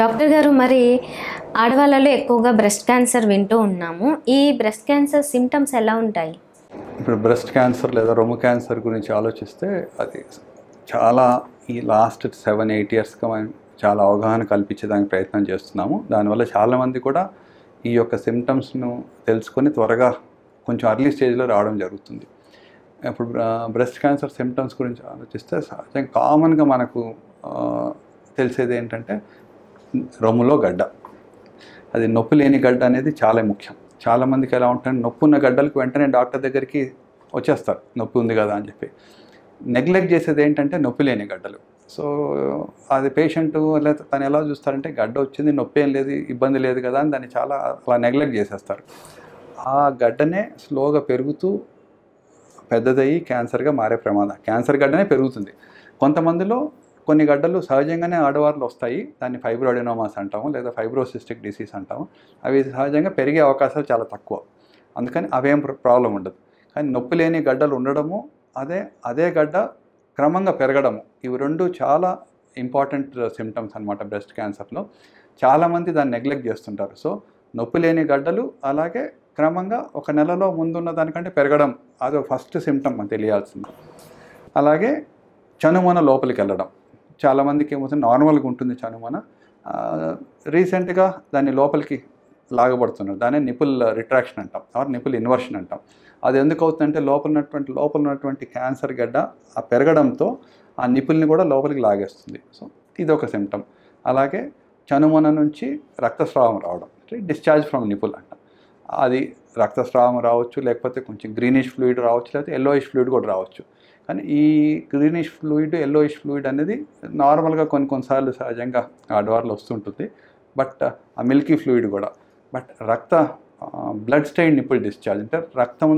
Doctor గారు మరి ఆడవాళ్ళలో ఎక్కువగా బ్రెస్ట్ క్యాన్సర్ వింటూ ఉన్నాము. ఈ బ్రెస్ట్ క్యాన్సర్ సిమ్టమ్స్ ఎలా ఉంటాయి? ఇప్పుడు బ్రెస్ట్ క్యాన్సర్ లేదా రొమ్ము క్యాన్సర్ గురించి ఆలోచిస్తే అది చాలా ఈ లాస్ట్ సెవెన్ ఎయిట్ ఇయర్స్గా మనం చాలా అవగాహన కల్పించేదానికి ప్రయత్నం చేస్తున్నాము. దానివల్ల చాలామంది కూడా ఈ యొక్క సిమ్టమ్స్ను తెలుసుకొని త్వరగా కొంచెం అర్లీ స్టేజ్లో రావడం జరుగుతుంది. ఇప్పుడు బ్రెస్ట్ క్యాన్సర్ సిమ్టమ్స్ గురించి ఆలోచిస్తే సహజంగా కామన్గా మనకు తెలిసేది ఏంటంటే రొమ్ములో గడ్డ. అది నొప్పి లేని గడ్డ అనేది చాలా ముఖ్యం. చాలామందికి ఎలా ఉంటుంది నొప్పి ఉన్న గడ్డలకు వెంటనే డాక్టర్ దగ్గరికి వచ్చేస్తారు. నొప్పి ఉంది కదా అని చెప్పి. నెగ్లెక్ట్ చేసేది ఏంటంటే నొప్పి లేని గడ్డలు. సో అది పేషెంట్ లేదా తను ఎలా చూస్తారంటే గడ్డ వచ్చింది నొప్పి ఏం లేదు ఇబ్బంది లేదు కదా అని దాన్ని చాలా అలా నెగ్లెక్ట్ చేసేస్తారు. ఆ గడ్డనే స్లోగా పెరుగుతూ పెద్దదయ్యి క్యాన్సర్గా మారే ప్రమాదం. క్యాన్సర్ గడ్డనే పెరుగుతుంది. కొంతమందిలో కొన్ని గడ్డలు సహజంగానే ఆడవారిలో వస్తాయి. దాన్ని ఫైబ్రోడినోమాస్ అంటాము లేదా ఫైబ్రోసిస్టిక్ డిసీజ్ అంటాము. అవి సహజంగా పెరిగే అవకాశాలు చాలా తక్కువ. అందుకని అవేం ప్రాబ్లం ఉండదు. కానీ నొప్పి లేని గడ్డలు ఉండడము అదే అదే గడ్డ క్రమంగా పెరగడము ఇవి రెండు చాలా ఇంపార్టెంట్ సిమ్టమ్స్ అనమాట బ్రెస్ట్ క్యాన్సర్లో. చాలామంది దాన్ని నెగ్లెక్ట్ చేస్తుంటారు. సో నొప్పి లేని గడ్డలు అలాగే క్రమంగా ఒక నెలలో ముందున్న దానికంటే పెరగడం అది ఫస్ట్ సిమ్టమ్ తెలియాల్సింది. అలాగే చనుమన లోపలికి వెళ్ళడం. చాలామందికి ఏమవుతుంది నార్మల్గా ఉంటుంది చనుమన రీసెంట్గా దాన్ని లోపలికి లాగబడుతున్నారు దాన్ని నిపుల్ రిట్రాక్షన్ అంటాం ఆర్ నిపుల్ ఇన్వర్షన్ అంటాం. అది ఎందుకు అవుతుందంటే లోపల ఉన్నటువంటి లోపల ఉన్నటువంటి క్యాన్సర్ గడ్డ ఆ పెరగడంతో ఆ నిపుల్ని కూడా లోపలికి లాగేస్తుంది. సో ఇది ఒక సిమ్టమ్ అలాగే చనుమన నుంచి రక్తస్రావం రావడం డిశ్చార్జ్ ఫ్రమ్ నిపుల్ అంటాం. అది రక్తస్రావం రావచ్చు లేకపోతే కొంచెం గ్రీనిష్ ఫ్లూయిడ్ రావచ్చు లేకపోతే ఎల్లోయిష్ ఫ్లూయిడ్ కూడా రావచ్చు. కానీ ఈ గ్రీనిష్ ఫ్లూయిడ్ ఎల్లోయిష్ ఫ్లూయిడ్ అనేది నార్మల్గా కొన్ని కొన్నిసార్లు సహజంగా ఆడవారిలో వస్తుంటుంది. బట్ ఆ మిల్కీ ఫ్లూయిడ్ కూడా. బట్ రక్త బ్లడ్ స్టెయిన్ నిప్పుల్ డిశ్చార్జ్ అంటే రక్తం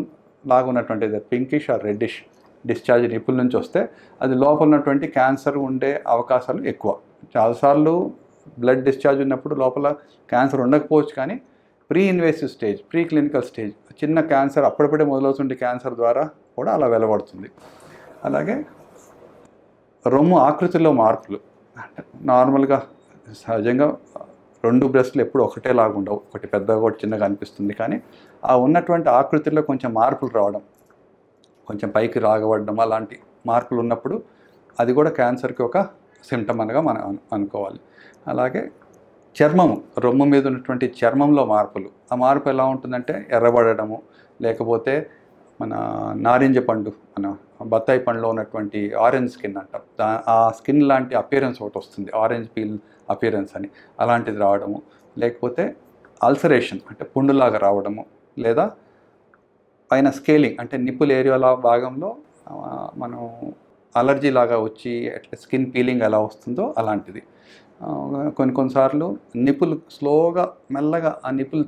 లాగా ఉన్నటువంటి పింకిష్ ఆర్ రెడ్డిష్ డిశ్చార్జ్ నిప్పుల నుంచి వస్తే అది లోపల ఉన్నటువంటి క్యాన్సర్ ఉండే అవకాశాలు ఎక్కువ. చాలాసార్లు బ్లడ్ డిశ్చార్జ్ ఉన్నప్పుడు లోపల క్యాన్సర్ ఉండకపోవచ్చు కానీ pre invasive stage pre clinical stage చిన్న క్యాన్సర్ అప్పుడప్పుడే మొదలవుతుండే క్యాన్సర్ ద్వారా కూడా అలా వెలవడుతుంది అలాగే రొమ్ము ఆకృతిలో మార్పులు. అంటే నార్మల్గా సహజంగా రెండు బ్రెస్ట్లు ఎప్పుడు ఒకటేలాగా ఉండవు. ఒకటి పెద్దగా ఒకటి చిన్నగా అనిపిస్తుంది. కానీ ఆ ఉన్నటువంటి ఆకృతిలో కొంచెం మార్పులు రావడం కొంచెం పైకి రాగబడడం అలాంటి మార్పులు ఉన్నప్పుడు అది కూడా క్యాన్సర్కి ఒక సిమ్టమ్ అనగా మనం అనుకోవాలి. అలాగే చర్మము రొమ్ము మీద ఉన్నటువంటి చర్మంలో మార్పులు. ఆ మార్పు ఎలా ఉంటుందంటే ఎర్రబడడము లేకపోతే మన నారింజ పండు మన బత్తాయి పండులో ఉన్నటువంటి ఆరెంజ్ స్కిన్ అంటాం. దా ఆ స్కిన్ లాంటి అపియరెన్స్ ఒకటి వస్తుంది ఆరెంజ్ పీల్ అపియరెన్స్ అని. అలాంటిది రావడము. లేకపోతే అల్సరేషన్ అంటే పుండులాగా రావడము. లేదా పైన స్కేలింగ్ అంటే నిప్పుల ఏరియాల భాగంలో మనం అలర్జీ లాగా వచ్చి అట్లా స్కిన్ పీలింగ్ ఎలా వస్తుందో అలాంటిది. కొన్ని కొన్నిసార్లు నిప్పులు స్లోగా మెల్లగా ఆ నిప్పులు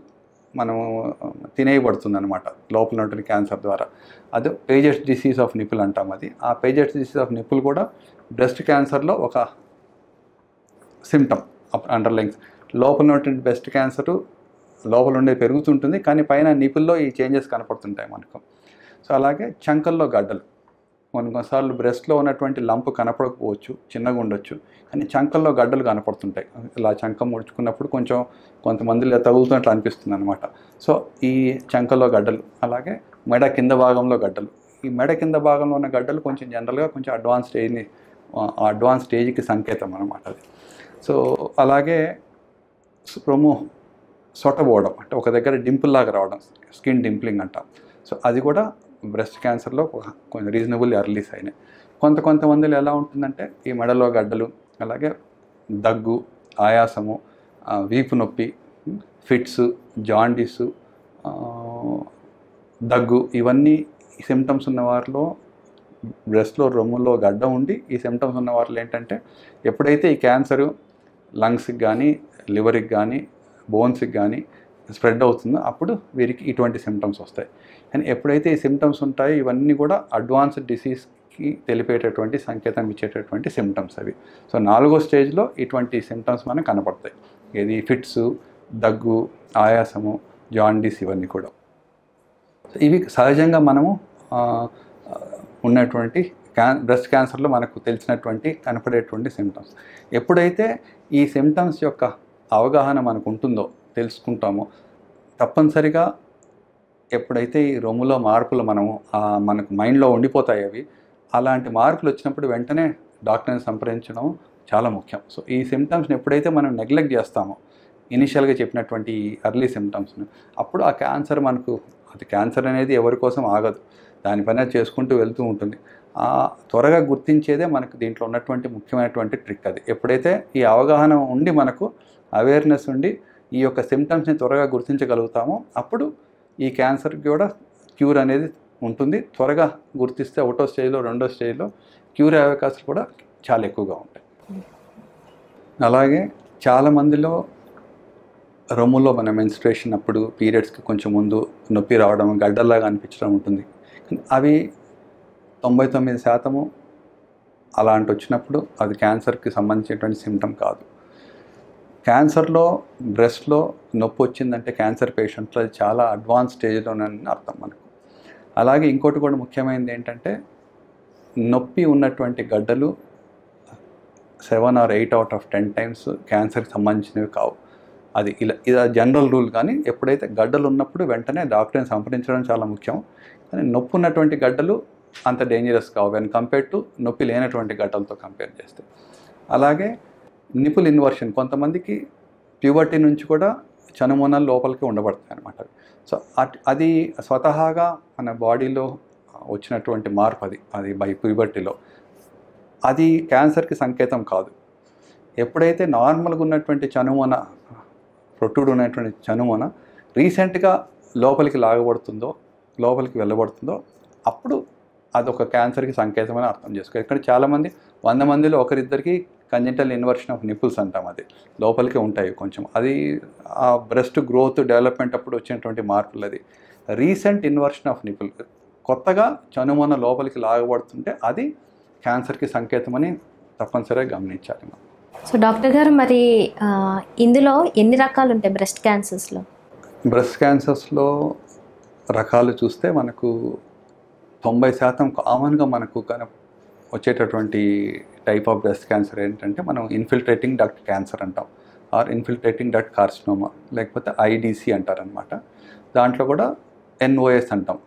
మనం తినేయబడుతుంది అనమాట లోపల ఉంటుంది క్యాన్సర్ ద్వారా. అది పేజెస్ డిసీజ్ ఆఫ్ నిప్పుల్ అంటాం అది. ఆ పేజెస్ డిసీజ్ ఆఫ్ నిప్పుల్ కూడా బ్రెస్ట్ క్యాన్సర్లో ఒక సిమ్టమ్ అండర్లైన్స్ లోపల ఉన్నటువంటి బ్రెస్ట్ క్యాన్సర్ లోపల ఉండే పెరుగుతుంటుంది కానీ పైన నిపుల్లో ఈ చేంజెస్ కనపడుతుంటాయి మనకు. సో అలాగే చంకల్లో గడ్డలు. కొన్ని కొన్నిసార్లు బ్రెస్ట్లో ఉన్నటువంటి లంప్ కనపడకపోవచ్చు చిన్నగా ఉండొచ్చు. కానీ చంకల్లో గడ్డలు కనపడుతుంటాయి. ఇలా చంక ముడుచుకున్నప్పుడు కొంచెం కొంతమంది తగులుతున్నట్లు అనిపిస్తుంది అనమాట సో ఈ చంకల్లో గడ్డలు అలాగే మెడ కింద భాగంలో గడ్డలు. ఈ మెడ కింద భాగంలో ఉన్న గడ్డలు కొంచెం జనరల్గా కొంచెం అడ్వాన్స్ స్టేజ్ని అడ్వాన్స్ స్టేజ్కి సంకేతం అనమాట అది. సో అలాగే రొమ్ము సొట్టబోవడం అంటే ఒక దగ్గర డింపుల్ లాగా రావడం స్కిన్ డింప్లింగ్ అంటాం. సో అది కూడా బ్రెస్ట్ క్యాన్సర్లో కొంచెం రీజనబుల్ ఎర్లీస్ అయినాయి కొంత కొంతమందిలో ఎలా ఉంటుందంటే ఈ మెడలో గడ్డలు అలాగే దగ్గు ఆయాసము వీపు నొప్పి ఫిట్స్ జాండీసు దగ్గు ఇవన్నీ సిమ్టమ్స్ ఉన్న వారిలో బ్రెస్ట్లో రొమ్ములో గడ్డ ఉండి ఈ సిమ్టమ్స్ ఉన్న వారిలో ఏంటంటే ఎప్పుడైతే ఈ క్యాన్సరు లంగ్స్కి కానీ లివర్కి కానీ బోన్స్కి కానీ స్ప్రెడ్ అవుతుందో అప్పుడు వీరికి ఇటువంటి సిమ్టమ్స్ వస్తాయి. కానీ ఎప్పుడైతే ఈ సిమ్టమ్స్ ఉంటాయో ఇవన్నీ కూడా అడ్వాన్స్డ్ డిసీజ్కి తెలిపేటటువంటి సంకేతం ఇచ్చేటటువంటి సిమ్టమ్స్ అవి. సో నాలుగో స్టేజ్లో ఇటువంటి సిమ్టమ్స్ మనకు కనపడతాయి. ఏది? ఫిట్స్ దగ్గు ఆయాసము జాండీస్ ఇవన్నీ కూడా. సో ఇవి సహజంగా మనము ఉన్నటువంటి క్యాన్ బ్రెస్ట్ క్యాన్సర్లో మనకు తెలిసినటువంటి కనపడేటువంటి సిమ్టమ్స్ ఎప్పుడైతే ఈ సిమ్టమ్స్ యొక్క అవగాహన మనకు ఉంటుందో తెలుసుకుంటామో. తప్పనిసరిగా ఎప్పుడైతే ఈ రొమ్ములో మార్పులు మనము మనకు మైండ్లో ఉండిపోతాయి అవి అలాంటి మార్పులు వచ్చినప్పుడు వెంటనే డాక్టర్ని సంప్రదించడం చాలా ముఖ్యం. సో ఈ సిమ్టమ్స్ని ఎప్పుడైతే మనం నెగ్లెక్ట్ చేస్తామో ఇనిషియల్గా చెప్పినటువంటి ఈ సిమ్టమ్స్ని అప్పుడు ఆ క్యాన్సర్ మనకు అది క్యాన్సర్ అనేది ఎవరి కోసం ఆగదు. దానిపైన చేసుకుంటూ వెళ్తూ ఉంటుంది. ఆ త్వరగా గుర్తించేదే మనకు దీంట్లో ఉన్నటువంటి ముఖ్యమైనటువంటి ట్రిక్ అది. ఎప్పుడైతే ఈ అవగాహన ఉండి మనకు అవేర్నెస్ ఉండి ఈ యొక్క సిమ్టమ్స్ని త్వరగా గుర్తించగలుగుతామో. అప్పుడు ఈ క్యాన్సర్కి కూడా క్యూర్ అనేది ఉంటుంది. త్వరగా గుర్తిస్తే ఒకటో స్టేజ్లో రెండో స్టేజ్లో క్యూర్ అయ్యే అవకాశాలు కూడా చాలా ఎక్కువగా ఉంటాయి. అలాగే చాలామందిలో రొమ్ములో మన మెన్స్ట్రేషన్ అప్పుడు పీరియడ్స్కి కొంచెం ముందు నొప్పి రావడం గడ్డల్లాగా అనిపించడం ఉంటుంది. అవి తొంభై తొమ్మిది శాతము అలాంటి వచ్చినప్పుడు అది క్యాన్సర్కి సంబంధించినటువంటి సిమ్టమ్ కాదు. క్యాన్సర్లో బ్రెస్ట్లో నొప్పి వచ్చిందంటే క్యాన్సర్ పేషెంట్లో అది చాలా అడ్వాన్స్ స్టేజ్లోనని అర్థం మనకు. అలాగే ఇంకోటి కూడా ముఖ్యమైనది ఏంటంటే నొప్పి ఉన్నటువంటి గడ్డలు seven or eight out of ten times క్యాన్సర్కి సంబంధించినవి కావు. అది ఇలా ఇది జనరల్ రూల్ కానీ ఎప్పుడైతే గడ్డలు ఉన్నప్పుడు వెంటనే డాక్టర్ని సంప్రదించడం చాలా ముఖ్యం. కానీ నొప్పి ఉన్నటువంటి గడ్డలు అంత డేంజరస్ కావు. వెన్ కంపేర్ టు నొప్పి లేనటువంటి గడ్డలతో కంపేర్ చేస్తే. అలాగే నిపుల్ ఇన్వర్షన్. కొంతమందికి ప్యూబర్టీ నుంచి కూడా చనుమొనలు లోపలికి ఉండబడతాయి అనమాట సో అది స్వతహాగా మన బాడీలో వచ్చినటువంటి మార్పు అది అది బై ప్యూబర్టీలో. అది క్యాన్సర్కి సంకేతం కాదు. ఎప్పుడైతే నార్మల్గా ఉన్నటువంటి చనుమొన ప్రొట్టుడు ఉన్నటువంటి చనుమొన రీసెంట్గా లోపలికి లాగబడుతుందో లోపలికి వెళ్ళబడుతుందో అప్పుడు అదొక క్యాన్సర్కి సంకేతం అని అర్థం చేసుకో ఇక్కడ చాలామంది వంద మందిలో ఒకరిద్దరికి కంజెంటల్ ఇన్వర్షన్ ఆఫ్ నిపుల్స్ అంటాం అది. లోపలికి ఉంటాయి కొంచెం. అది ఆ బ్రెస్ట్ గ్రోత్ డెవలప్మెంట్ అప్పుడు వచ్చినటువంటి మార్పులు అది. రీసెంట్ ఇన్వర్షన్ ఆఫ్ నిపుల్ కొత్తగా చనుమొన లోపలికి లాగబడుతుంటే అది క్యాన్సర్కి సంకేతం అని తప్పనిసరిగా గమనించాలి మనం. సో డాక్టర్ గారు మరి ఇందులో ఎన్ని రకాలు ఉంటాయి బ్రెస్ట్ క్యాన్సర్స్లో బ్రెస్ట్ క్యాన్సర్స్లో రకాలు చూస్తే మనకు తొంభై శాతం కామన్గా మనకు కన వచ్చేటటువంటి టైప్ ఆఫ్ బ్రెస్ట్ క్యాన్సర్ ఏంటంటే మనం ఇన్ఫిల్ట్రేటింగ్ డక్ట్ క్యాన్సర్ అంటాం ఆర్ ఇన్ఫిల్ట్రేటింగ్ డక్ట్ కార్సినోమా లేకపోతే ఐడిసి అంటారనమాట దాంట్లో కూడా ఎన్ఓఎస్ అంటాం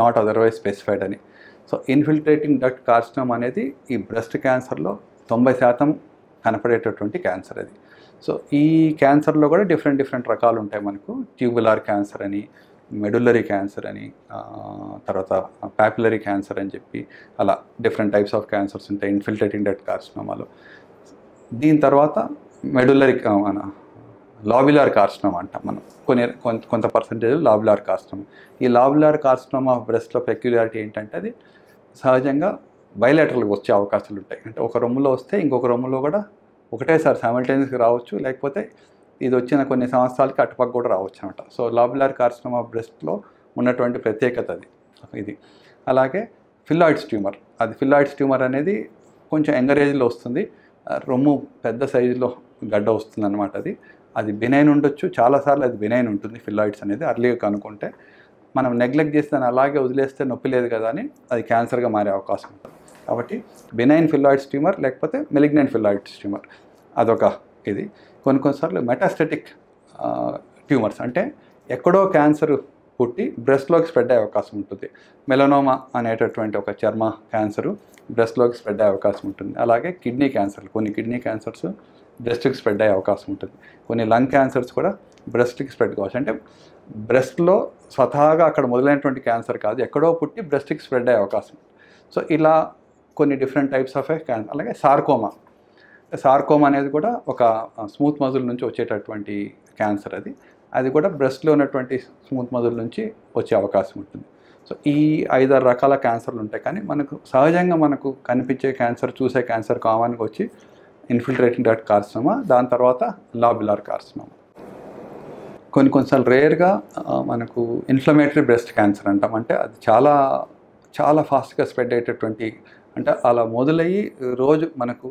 నాట్ అదర్వైజ్ స్పెసిఫైడ్ అని. సో ఇన్ఫిల్ట్రేటింగ్ డక్ట్ కార్సినోమా అనేది ఈ బ్రెస్ట్ క్యాన్సర్లో తొంభై శాతం కనపడేటటువంటి క్యాన్సర్ అది. సో ఈ క్యాన్సర్లో కూడా డిఫరెంట్ డిఫరెంట్ రకాలు ఉంటాయి మనకు. ట్యూబులార్ క్యాన్సర్ అని మెడులరీ క్యాన్సర్ అని తర్వాత పాపులరీ క్యాన్సర్ అని చెప్పి అలా డిఫరెంట్ టైప్స్ ఆఫ్ క్యాన్సర్స్ ఉంటాయి. ఇన్ఫిల్టేటింగ్ డెట్ కార్సినోమాలో దీని తర్వాత మెడులరీ మన లాబిలార్ కార్సినోమా అంటాం మనం. కొన్ని కొంత కొంత పర్సంటేజ్ లాబులార్ కార్సినోమా ఈ లాబిలార్ కార్సినోమా బ్రెస్ట్లో పెక్యులారిటీ ఏంటంటే అది సహజంగా బయలేటర్లకు వచ్చే అవకాశాలు ఉంటాయి. అంటే ఒక రొమ్ములో వస్తే ఇంకొక రొమ్ములో కూడా ఒకటేసారి సైమల్టేనియస్గా రావచ్చు. లేకపోతే ఇది వచ్చిన కొన్ని సంవత్సరాలకి అటుపక్క కూడా రావచ్చు అనమాట సో లాబులార్ కార్సినోమా బ్రెస్ట్లో ఉన్నటువంటి ప్రత్యేకత అది. ఇది. అలాగే ఫిల్లాయిడ్స్ ట్యూమర్. అది ఫిల్లాయిడ్స్ ట్యూమర్ అనేది కొంచెం యంగర్ ఏజ్లో వస్తుంది. రొమ్ము పెద్ద సైజులో గడ్డ వస్తుంది అనమాట అది. అది బినైన్ ఉండొచ్చు. చాలాసార్లు అది బినైన్ ఉంటుంది ఫిల్లాయిడ్స్ అనేది అర్లీగా కనుక్కుంటే మనం నెగ్లెక్ట్ చేస్తే దాన్ని అలాగే వదిలేస్తే నొప్పి లేదు కదా అని అది క్యాన్సర్గా మారే అవకాశం ఉంటుంది. కాబట్టి బినైన్ ఫిల్లాయిడ్స్ ట్యూమర్ లేకపోతే మెలిగ్నెంట్ ఫిల్లాయిడ్స్ ట్యూమర్. అదొక ఇది. కొన్ని కొన్నిసార్లు మెటాస్టెటిక్ ట్యూమర్స్ అంటే ఎక్కడో క్యాన్సర్ పుట్టి బ్రెస్ట్లోకి స్ప్రెడ్ అయ్యే అవకాశం ఉంటుంది. మెలనోమా అనేటటువంటి ఒక చర్మ క్యాన్సరు బ్రెస్ట్లోకి స్ప్రెడ్ అయ్యే అవకాశం ఉంటుంది. అలాగే కిడ్నీ క్యాన్సర్లు కొన్ని కిడ్నీ క్యాన్సర్స్ బ్రెస్ట్కి స్ప్రెడ్ అయ్యే అవకాశం ఉంటుంది. కొన్ని లంగ్ క్యాన్సర్స్ కూడా బ్రెస్ట్కి స్ప్రెడ్ కావచ్చు. అంటే బ్రెస్ట్లో స్వతహాగా అక్కడ మొదలైనటువంటి క్యాన్సర్ కాదు ఎక్కడో పుట్టి బ్రెస్ట్కి స్ప్రెడ్ అయ్యే అవకాశం. సో ఇలా కొన్ని డిఫరెంట్ టైప్స్ ఆఫ్ క్యాన్సర్ అలాగే సార్కోమా సార్కోమా అనేది కూడా ఒక స్మూత్ మజుల్ నుంచి వచ్చేటటువంటి క్యాన్సర్ అది. అది కూడా బ్రెస్ట్లో ఉన్నటువంటి స్మూత్ మజుల్ నుంచి వచ్చే అవకాశం ఉంటుంది. సో ఈ ఐదారు రకాల క్యాన్సర్లు ఉంటాయి. కానీ మనకు సహజంగా మనకు కనిపించే క్యాన్సర్ చూసే క్యాన్సర్ కామన్గా వచ్చి ఇన్ఫిల్ట్రేటింగ్ డాట్ కార్సినోమా దాని తర్వాత లాబులార్ కార్సినోమా కొన్ని కొన్నిసార్లు రేర్గా మనకు ఇన్ఫ్లమేటరీ బ్రెస్ట్ క్యాన్సర్ అంటాం. అంటే అది చాలా చాలా ఫాస్ట్గా స్ప్రెడ్ అయ్యేటటువంటి అంటే అలా మొదలయ్యి రోజు మనకు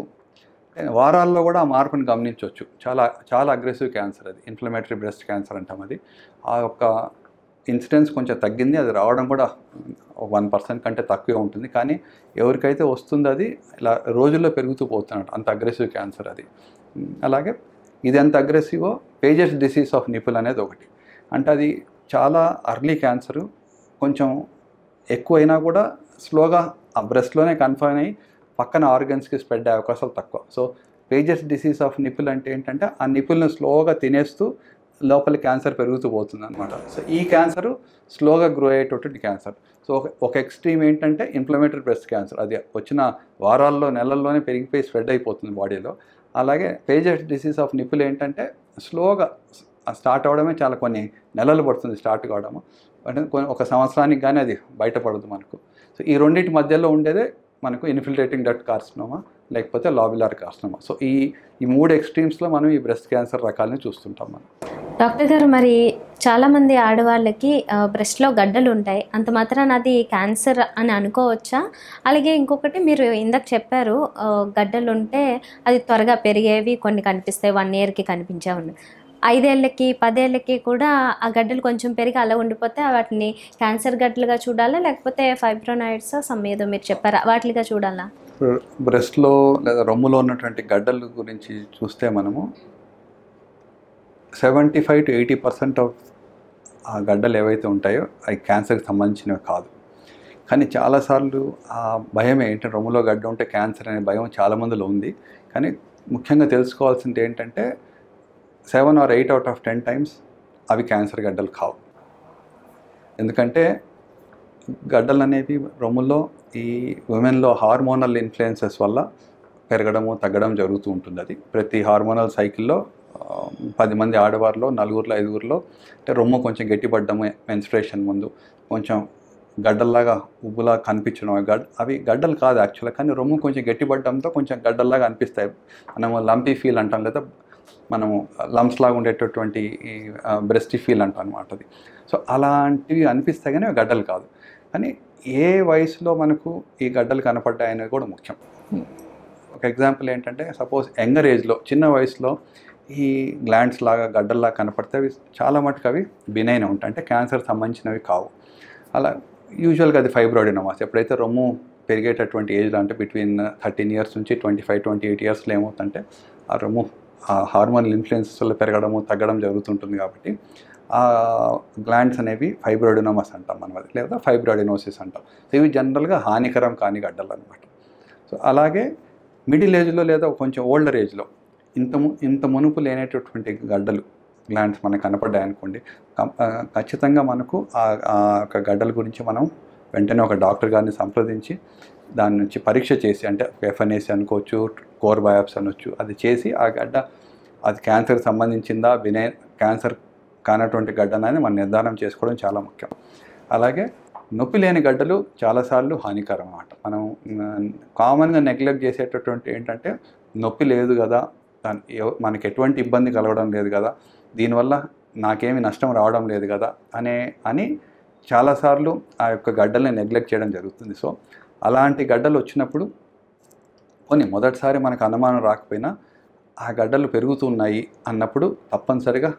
వారాల్లో కూడా ఆ మార్పుని గమనించవచ్చు. చాలా చాలా అగ్రెసివ్ క్యాన్సర్ అది. ఇన్ఫ్లమేటరీ బ్రెస్ట్ క్యాన్సర్ అంటాం అది. ఆ యొక్క ఇన్సిడెన్స్ కొంచెం తగ్గింది. అది రావడం కూడా వన్ పర్సెంట్ కంటే తక్కువే ఉంటుంది. కానీ ఎవరికైతే వస్తుందో అది ఇలా రోజుల్లో పెరుగుతూ పోతున్నట్టు. అంత అగ్రెసివ్ క్యాన్సర్ అది. అలాగే ఇది ఎంత అగ్రెసివో పేజెస్ డిసీజ్ ఆఫ్ నిపుల్ అనేది ఒకటి. అంటే అది చాలా అర్లీ క్యాన్సరు కొంచెం ఎక్కువైనా కూడా స్లోగా ఆ బ్రెస్ట్లోనే కన్ఫర్మ్ అయ్యి పక్కన ఆర్గన్స్కి స్ప్రెడ్ అయ్యే అవకాశాలు తక్కువ. So Paget's disease of nipple అంటే ఏంటంటే ఆ నిపుల్ని స్లోగా తినేస్తూ లోపల క్యాన్సర్ పెరుగుతూ పోతుంది అనమాట సో ఈ క్యాన్సర్ స్లోగా గ్రో అయ్యేటటువంటి క్యాన్సర్. సో ఒక ఎక్స్ట్రీమ్ ఏంటంటే ఇన్ఫ్లమేటరీ బ్రెస్ట్ క్యాన్సర్. అది వచ్చిన వారాల్లో నెలల్లోనే పెరిగిపోయి స్ప్రెడ్ అయిపోతుంది బాడీలో. అలాగే పేజెస్ డిసీజ్ ఆఫ్ నిపుల్ ఏంటంటే స్లోగా స్టార్ట్ అవడమే చాలా కొన్ని నెలలు పడుతుంది స్టార్ట్ కావడము. అంటే కొన్ని ఒక సంవత్సరానికి కానీ అది బయటపడదు మనకు. సో ఈ రెండింటి మధ్యలో ఉండేదే మనకు ఇన్ఫిల్ట్రేటింగ్ డట్ కార్సినోమా లేకపోతే లాబులార్ కార్సినోమా సో ఈ ఈ మూడు ఎక్స్ట్రీమ్స్లో మనం ఈ బ్రెస్ట్ క్యాన్సర్ రకాలని చూస్తుంటాం మనం. డాక్టర్ గారు మరి చాలామంది ఆడవాళ్ళకి బ్రెస్ట్లో గడ్డలు ఉంటాయి. అంత మాత్రాన అది క్యాన్సర్ అని అనుకోవచ్చా? అలాగే ఇంకొకటి మీరు ఇందాక చెప్పారు గడ్డలు ఉంటే అది త్వరగా పెరిగేవి కొన్ని కనిపిస్తాయి వన్ ఇయర్కి కనిపించేవి ఐదేళ్ళకి పదేళ్ళకి కూడా ఆ గడ్డలు కొంచెం పెరిగి అలా ఉండిపోతే వాటిని క్యాన్సర్ గడ్డలుగా చూడాలా? లేకపోతే ఫైబ్రోనాయిడ్స్ సమ్ ఏదో మీరు చెప్పారా? వాటిగా చూడాలా? బ్రెస్ట్లో లేదా రొమ్ములో ఉన్నటువంటి గడ్డల గురించి చూస్తే మనము seventy five to eighty percent of ఆ గడ్డలు ఏవైతే ఉంటాయో అవి క్యాన్సర్కి సంబంధించినవి కాదు. కానీ చాలాసార్లు ఆ భయం ఏంటంటే రొమ్ములో గడ్డ ఉంటే క్యాన్సర్ అనే భయం చాలామందిలో ఉంది. కానీ ముఖ్యంగా తెలుసుకోవాల్సింది ఏంటంటే seven or eight out of ten times అవి క్యాన్సర్ గడ్డలు కావు. ఎందుకంటే గడ్డలు అనేవి రొమ్ముల్లో ఈ ఉమెన్లో హార్మోనల్ ఇన్ఫ్లుయెన్సెస్ వల్ల పెరగడము తగ్గడం జరుగుతూ ఉంటుంది అది. ప్రతి హార్మోనల్ సైకిల్లో పది మంది ఆడవారిలో నలుగురిలో ఐదుగురిలో అంటే రొమ్ము కొంచెం గట్టిపడ్డము మెన్స్ట్రేషన్ ముందు కొంచెం గడ్డల్లాగా ఉబ్బులా కనిపించడం అవి గడ్ అవి గడ్డలు కాదు యాక్చువల్గా కానీ రొమ్ము కొంచెం గట్టిపడ్డంతో కొంచెం గడ్డల్లాగా అనిపిస్తాయి. మనము లంపీ ఫీల్ అంటాం లేదా మనము లంప్స్ లాగా ఉండేటటువంటి ఈ బ్రెస్ట్ ఫీల్ అంటాం అనమాట అది. సో అలాంటివి అనిపిస్తాయి కానీ గడ్డలు కాదు. కానీ ఏ వయసులో మనకు ఈ గడ్డలు కనపడ్డాయి అనేది కూడా ముఖ్యం. ఒక ఎగ్జాంపుల్ ఏంటంటే సపోజ్ యంగర్ ఏజ్లో చిన్న వయసులో ఈ గ్లాండ్స్ లాగా గడ్డల్లాగా కనపడితే అవి చాలా మటుకు అవి బినైన్ ఉంటాయి. అంటే క్యాన్సర్ సంబంధించినవి కావు. అలా యూజువల్గా అది ఫైబ్రాయిడినమాస్ ఎప్పుడైతే రొమ్ము పెరిగేటటువంటి ఏజ్లో అంటే బిట్వీన్ థర్టీన్ ఇయర్స్ నుంచి ట్వంటీ ఫైవ్ ట్వంటీ ఎయిట్ ఇయర్స్లో ఏమవుతుందంటే ఆ రొమ్ము హార్మోనల్ ఇన్ఫ్లుయెన్సెస్ వల్ల పెరగడము తగ్గడం జరుగుతుంటుంది కాబట్టి ఆ గ్లాండ్స్ అనేవి ఫైబ్రోడినోమస్ అంటాం మనం అది లేదా ఫైబ్రోడినోసిస్ అంటాం. సో ఇవి జనరల్గా హానికరం కాని గడ్డలు అనమాట సో అలాగే మిడిల్ ఏజ్లో లేదా కొంచెం ఓల్డర్ ఏజ్లో ఇంత ము- ఇంత మునుపు లేనటువంటి గడ్డలు గ్లాండ్స్ మనకు కనపడ్డాయి అనుకోండి ఖచ్చితంగా మనకు ఆ ఆ యొక్క గడ్డల గురించి మనం వెంటనే ఒక డాక్టర్ గారిని సంప్రదించి దాని నుంచి పరీక్ష చేసి అంటే ఎఫ్ఎన్ఏసి అనుకోవచ్చు కోర్ బయాప్స్ అనొచ్చు అది చేసి ఆ గడ్డ అది క్యాన్సర్ సంబంధించిందా వినే క్యాన్సర్ కానటువంటి గడ్డ అనేది మనం నిర్ధారణ చేసుకోవడం చాలా ముఖ్యం. అలాగే నొప్పి లేని గడ్డలు చాలాసార్లు హానికరం అన్నమాట. మనం కామన్గా నెగ్లెక్ట్ చేసేటటువంటి ఏంటంటే నొప్పి లేదు కదా దాని మనకి ఎటువంటి ఇబ్బంది కలగడం లేదు కదా దీనివల్ల నాకేమి నష్టం రావడం లేదు కదా అనే అని చాలాసార్లు ఆ యొక్క గడ్డల్ని నెగ్లెక్ట్ చేయడం జరుగుతుంది. సో అలాంటి గడ్డలు వచ్చినప్పుడు కొన్ని మొదటిసారి మనకు అనుమానం రాకపోయినా ఆ గడ్డలు పెరుగుతున్నాయి అన్నప్పుడు తప్పనిసరిగా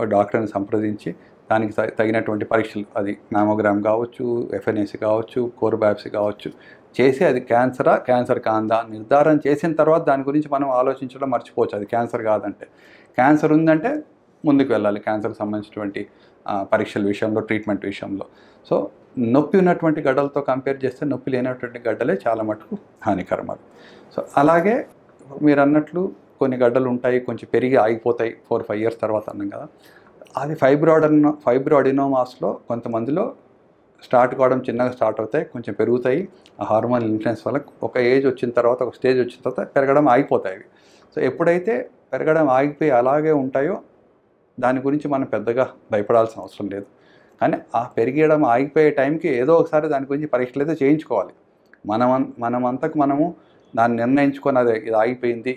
ఒక డాక్టర్ని సంప్రదించి దానికి తగి- తగినటువంటి పరీక్షలు అది మ్యామోగ్రామ్ కావచ్చు ఎఫ్ఎన్ఏసి కావచ్చు కోర్ బయాప్సీ కావచ్చు చేసి అది క్యాన్సరా క్యాన్సర్ కాందా నిర్ధారణ చేసిన తర్వాత దాని గురించి మనం ఆలోచించడం మర్చిపోవచ్చు. అది క్యాన్సర్ కాదంటే. క్యాన్సర్ ఉందంటే ముందుకు వెళ్ళాలి. క్యాన్సర్కి సంబంధించినటువంటి పరీక్షల విషయంలో ట్రీట్మెంట్ విషయంలో. సో నొప్పి ఉన్నటువంటి గడ్డలతో కంపేర్ చేస్తే నొప్పి లేనటువంటి గడ్డలే చాలా మటుకు హానికరం సో అలాగే మీరు అన్నట్లు కొన్ని గడ్డలు ఉంటాయి కొంచెం పెరిగి ఆగిపోతాయి ఫోర్ ఫైవ్ ఇయర్స్ తర్వాత అన్నాం కదా. అది ఫైబ్రాయిడనో ఫైబ్రాడినోమాస్లో కొంతమందిలో స్టార్ట్ కావడం చిన్నగా స్టార్ట్ అవుతాయి కొంచెం పెరుగుతాయి ఆ హార్మోన్ ఇన్ఫ్లుయెన్స్ వల్ల ఒక ఏజ్ వచ్చిన తర్వాత ఒక స్టేజ్ వచ్చిన తర్వాత పెరగడం ఆగిపోతాయి సో ఎప్పుడైతే పెరగడం ఆగిపోయి అలాగే ఉంటాయో దాని గురించి మనం పెద్దగా భయపడాల్సిన అవసరం లేదు. కానీ ఆ పెరిగేయడం ఆగిపోయే టైంకి ఏదో ఒకసారి దాని గురించి పరీక్షలు అయితే చేయించుకోవాలి. మనం మనం మనము దాన్ని నిర్ణయించుకొని అది ఇది ఆగిపోయింది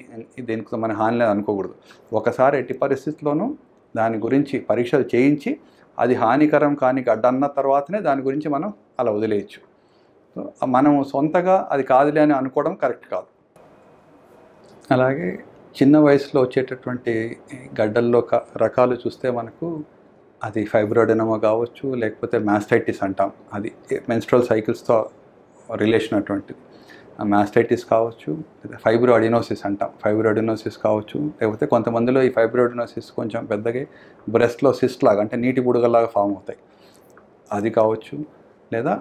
దీనికి మన హాని లేదు అనుకోకూడదు. ఒకసారి ఎట్టి పరిస్థితుల్లోనూ దాని గురించి పరీక్షలు చేయించి అది హానికరం కాని గడ్డ అన్న తర్వాతనే దాని గురించి మనం అలా వదిలేయచ్చు. సో మనం సొంతగా అది కాదులే అని అనుకోవడం కరెక్ట్ కాదు. అలాగే చిన్న వయసులో వచ్చేటటువంటి గడ్డల్లో రకాలు చూస్తే మనకు అది ఫైబ్రోడెనమో కావచ్చు లేకపోతే మాస్టైటిస్ అంటాం. అది మెన్స్ట్రల్ సైకిల్స్తో రిలేషన్ అటువంటిది. మాస్టైటిస్ కావచ్చు లేదా ఫైబ్రోడినోసిస్ అంటాం. ఫైబ్రోడినోసిస్ కావచ్చు లేకపోతే కొంతమందిలో ఈ ఫైబ్రోడినోసిస్ కొంచెం పెద్దగా బ్రెస్ట్లో సిస్ట్ లాగా అంటే నీటి బుడగలాగా ఫామ్ అవుతాయి. అది కావచ్చు లేదా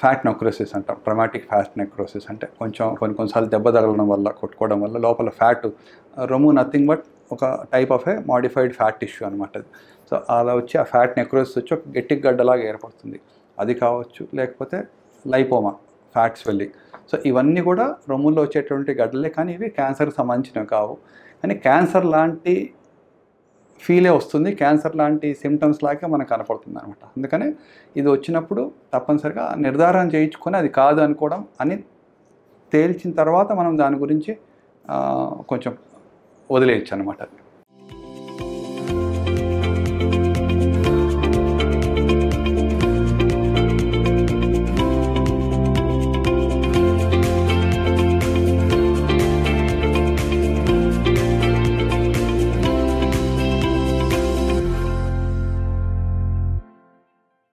ఫ్యాట్ నెక్రోసిస్ అంటాం. ట్రమాటిక్ ఫ్యాట్ నెక్రోసిస్ అంటే కొంచెం కొన్ని కొన్నిసార్లు దెబ్బ తగలడం వల్ల కొట్టుకోవడం వల్ల లోపల ఫ్యాట్ రొమ్ము నథింగ్ బట్ ఒక type of a modified fat tissue అనమాట సో అలా వచ్చి ఆ ఫ్యాట్ నెక్రోసిస్ వచ్చి ఒక గట్టి గడ్డలాగా ఏర్పడుతుంది. అది కావచ్చు లేకపోతే లైపోమా ఫ్యాట్ స్వెల్లింగ్ సో ఇవన్నీ కూడా రొమ్ముల్లో వచ్చేటువంటి గడ్డలే కానీ ఇవి క్యాన్సర్కి సంబంధించినవి కావు. కానీ క్యాన్సర్ లాంటి ఫీలే వస్తుంది. క్యాన్సర్ లాంటి సిమ్టమ్స్ లాగా మనకు కనపడుతుంది అనమాట అందుకని ఇది వచ్చినప్పుడు తప్పనిసరిగా నిర్ధారణ చేయించుకొని అది కాదు అనుకోవడం అని తేల్చిన తర్వాత మనం దాని గురించి కొంచెం వదిలేయచ్చు అనమాట